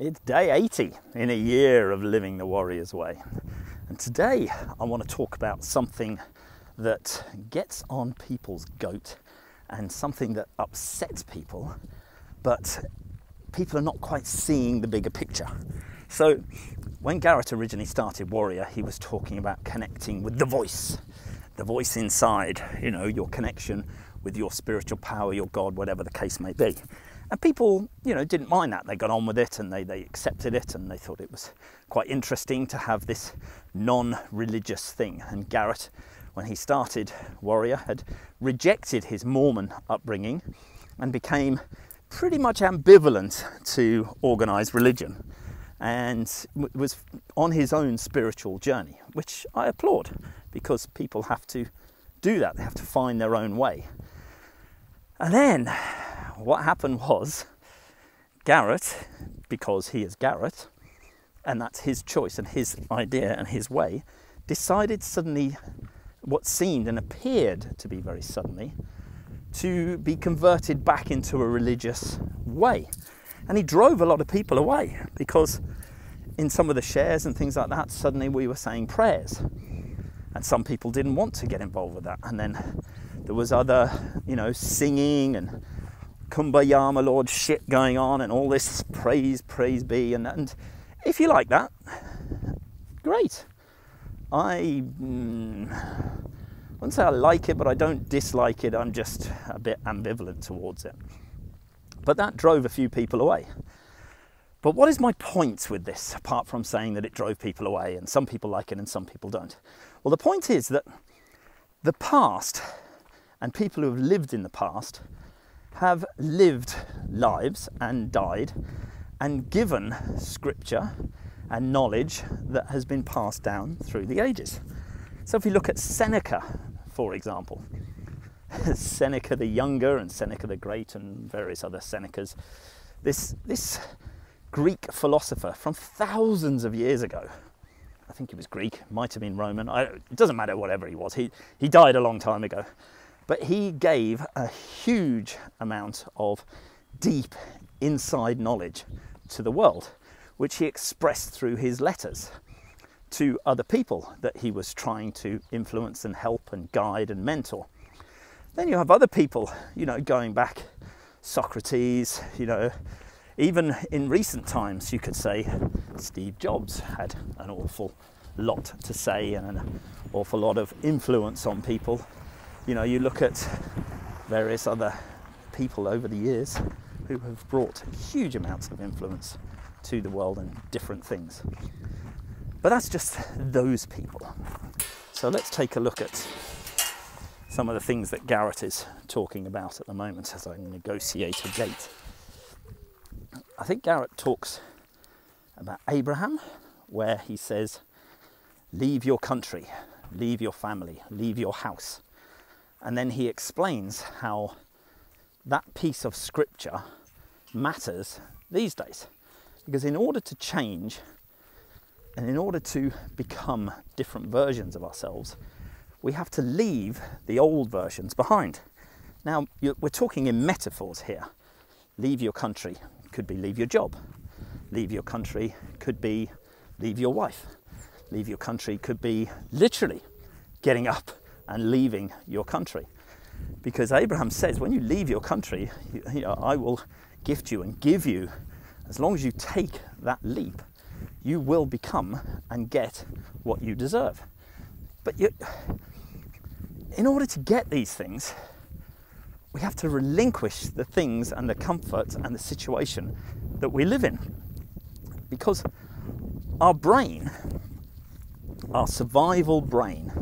It's day 80 in a year of living the warrior's way. And today I want to talk about something that gets on people's goat and something that upsets people, but people are not quite seeing the bigger picture. So, when Garrett originally started Warrior, he was talking about connecting with the voice, the voice inside, you know, your connection with your spiritual power, your God, whatever the case may be. And people, you know, didn't mind that. They got on with it and they, they accepted it and they thought it was quite interesting to have this non religious thing. And Garrett, when he started Warrior, had rejected his Mormon upbringing and became pretty much ambivalent to organized religion and was on his own spiritual journey, which I applaud because people have to do that, they have to find their own way. And then what happened was Garrett, because he is Garrett, and that's his choice and his idea and his way, decided suddenly what seemed and appeared to be very suddenly to be converted back into a religious way. And he drove a lot of people away because in some of the shares and things like that, suddenly we were saying prayers. And some people didn't want to get involved with that. And then there was other, you know, singing and kumbaya, my lord, shit going on, and all this praise, praise be. And, and if you like that, great. I mm, wouldn't say I like it, but I don't dislike it. I'm just a bit ambivalent towards it. But that drove a few people away. But what is my point with this, apart from saying that it drove people away and some people like it and some people don't? Well, the point is that the past and people who have lived in the past have lived lives and died and given scripture and knowledge that has been passed down through the ages. So if we look at Seneca, for example, Seneca the Younger and Seneca the Great and various other Senecas, this, this Greek philosopher from thousands of years ago, I think he was Greek, might have been Roman, I, it doesn't matter whatever he was, he, he died a long time ago. But he gave a huge amount of deep inside knowledge to the world, which he expressed through his letters to other people that he was trying to influence and help and guide and mentor. Then you have other people, you know, going back, Socrates, you know, even in recent times, you could say Steve Jobs had an awful lot to say and an awful lot of influence on people you know, you look at various other people over the years who have brought huge amounts of influence to the world and different things. But that's just those people. So let's take a look at some of the things that Garrett is talking about at the moment as I negotiate a gate. I think Garrett talks about Abraham, where he says, Leave your country, leave your family, leave your house, and then he explains how that piece of scripture matters these days. Because in order to change and in order to become different versions of ourselves, we have to leave the old versions behind. Now, we're talking in metaphors here. Leave your country could be leave your job. Leave your country could be leave your wife. Leave your country could be literally getting up and leaving your country. Because Abraham says, when you leave your country, you know, I will gift you and give you, as long as you take that leap, you will become and get what you deserve. But you, in order to get these things, we have to relinquish the things and the comfort and the situation that we live in. Because our brain, our survival brain,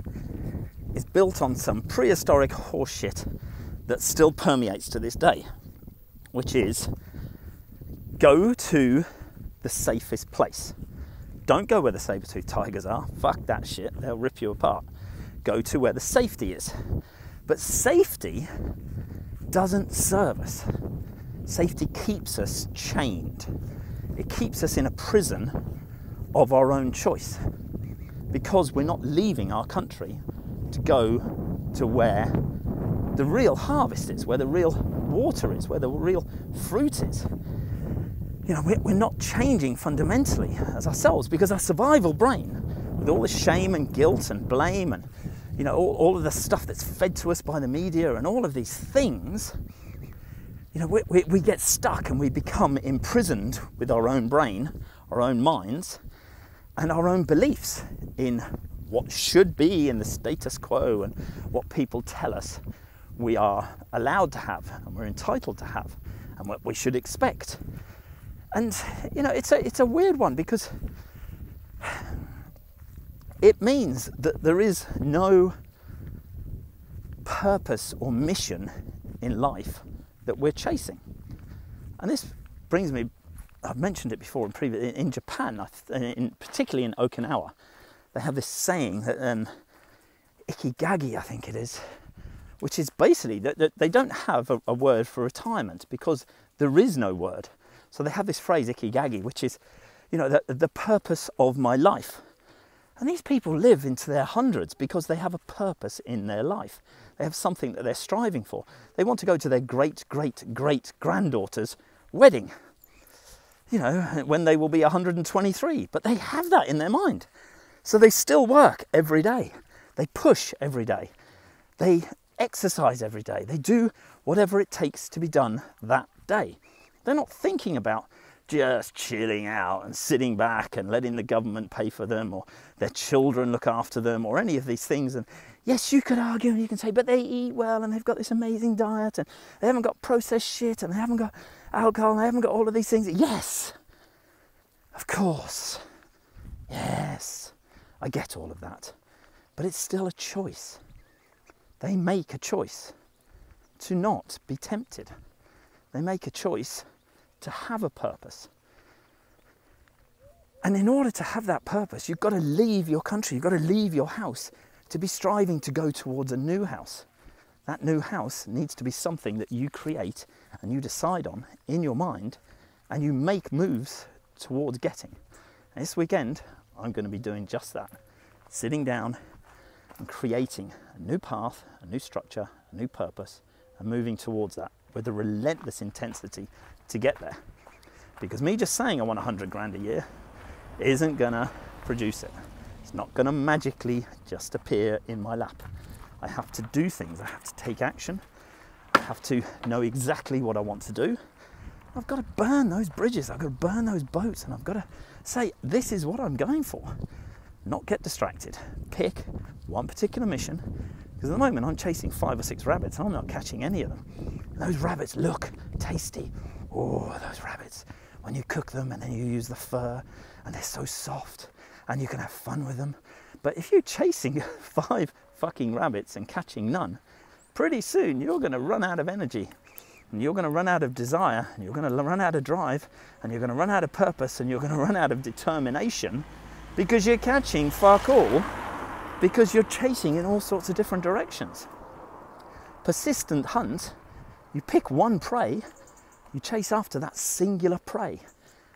is built on some prehistoric horseshit that still permeates to this day, which is go to the safest place. Don't go where the saber-toothed tigers are. Fuck that shit. They'll rip you apart. Go to where the safety is. But safety doesn't serve us. Safety keeps us chained. It keeps us in a prison of our own choice because we're not leaving our country to go to where the real harvest is, where the real water is, where the real fruit is. you know, we're, not changing fundamentally as ourselves because our survival brain, with all the shame and guilt and blame and, you know, all, all of the stuff that's fed to us by the media and all of these things, you know, we, we, we get stuck and we become imprisoned with our own brain, our own minds, and our own beliefs in what should be in the status quo and what people tell us we are allowed to have and we're entitled to have and what we should expect. And you know, it's a it's a weird one because it means that there is no purpose or mission in life that we're chasing. And this brings me I've mentioned it before in previous in Japan, in, particularly in Okinawa, they have this saying that um, ikigagi, I think it is, which is basically that, that they don't have a, a, word for retirement because there is no word. So they have this phrase ikigagi, which is, you know, the, the purpose of my life. And these people live into their hundreds because they have a purpose in their life. They have something that they're striving for. They want to go to their great, great, great granddaughter's wedding you know, when they will be 123. But they have that in their mind. So they still work every day. They push every day. They exercise every day. They do whatever it takes to be done that day. They're not thinking about just chilling out and sitting back and letting the government pay for them or their children look after them or any of these things. And yes, you could argue and you can say, but they eat well and they've got this amazing diet and they haven't got processed shit and they haven't got alcohol and they haven't got all of these things. Yes, of course. Yes, I get all of that. But it's still a choice. They make a choice to not be tempted. They make a choice to have a purpose. And in order to have that purpose, you've got to leave your country, you've got to leave your house to be striving to go towards a new house. That new house needs to be something that you create and you decide on in your mind and you make moves towards getting. And this weekend, I'm going to be doing just that sitting down and creating a new path, a new structure, a new purpose, and moving towards that with a relentless intensity to get there. Because me just saying I want 100 grand a year isn't going to produce it. It's not going to magically just appear in my lap. I have to do things, I have to take action, I have to know exactly what I want to do. I've got to burn those bridges, I've got to burn those boats, and I've got to say, this is what I'm going for. Not get distracted. Pick one particular mission, because at the moment I'm chasing five or six rabbits, and I'm not catching any of them. Those rabbits look tasty. Oh, those rabbits. When you cook them and then you use the fur, and they're so soft, and you can have fun with them. But if you're chasing five fucking rabbits and catching none, pretty soon you're going to run out of energy and you're going to run out of desire and you're going to run out of drive and you're going to run out of purpose and you're going to run out of determination because you're catching fuck all because you're chasing in all sorts of different directions. Persistent hunt, you pick one prey, you chase after that singular prey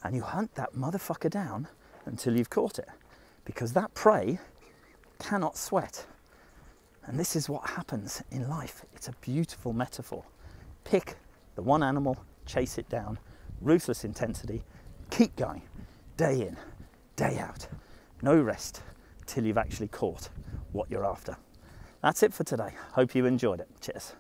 and you hunt that motherfucker down until you've caught it because that prey cannot sweat. And this is what happens in life. It's a beautiful metaphor. Pick the one animal, chase it down, ruthless intensity, keep going, day in, day out, no rest till you've actually caught what you're after. That's it for today. Hope you enjoyed it. Cheers.